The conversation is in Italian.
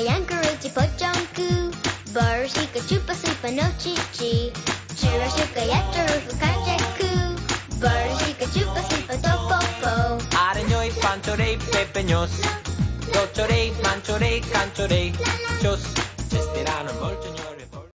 Chirashuka Yankaruchi Pochanku Barushika Chupa Supa no Chichi. Chirashuka Yatarufu Kajaku. Barushika Chupa Supa Topopo. Areñoy, panchorey, pepeños Doctorey, Manchorei canchorey Chos, cesterano, molto